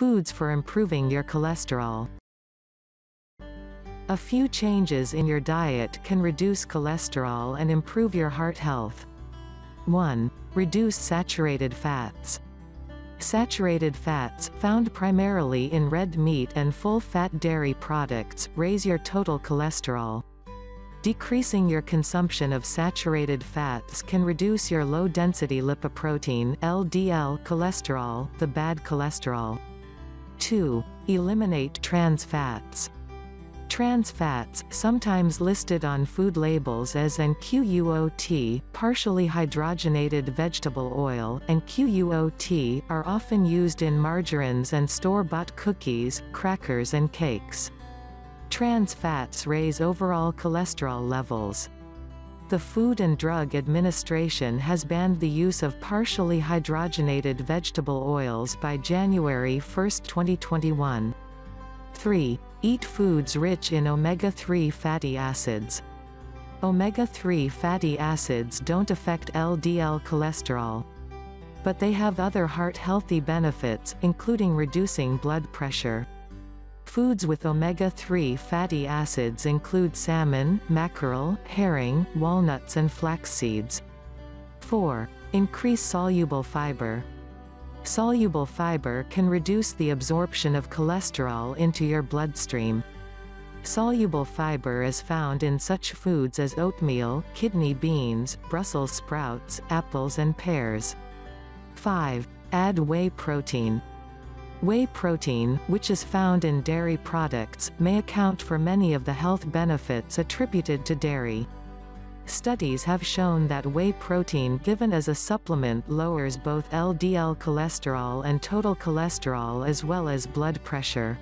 Foods for improving your cholesterol. A few changes in your diet can reduce cholesterol and improve your heart health. 1. Reduce saturated fats. Saturated fats, found primarily in red meat and full-fat dairy products, raise your total cholesterol. Decreasing your consumption of saturated fats can reduce your low-density lipoprotein LDL cholesterol, the bad cholesterol. 2. Eliminate trans fats. Trans fats, sometimes listed on food labels as an QUOT, partially hydrogenated vegetable oil, and QUOT, are often used in margarines and store-bought cookies, crackers and cakes. Trans fats raise overall cholesterol levels. The Food and Drug Administration has banned the use of partially hydrogenated vegetable oils by January 1, 2021. 3. Eat foods rich in omega-3 fatty acids. Omega-3 fatty acids don't affect LDL cholesterol. But they have other heart-healthy benefits, including reducing blood pressure. Foods with omega-3 fatty acids include salmon, mackerel, herring, walnuts and flax seeds. 4. Increase soluble fiber. Soluble fiber can reduce the absorption of cholesterol into your bloodstream. Soluble fiber is found in such foods as oatmeal, kidney beans, Brussels sprouts, apples and pears. 5. Add whey protein. Whey protein, which is found in dairy products, may account for many of the health benefits attributed to dairy. Studies have shown that whey protein given as a supplement lowers both LDL cholesterol and total cholesterol as well as blood pressure.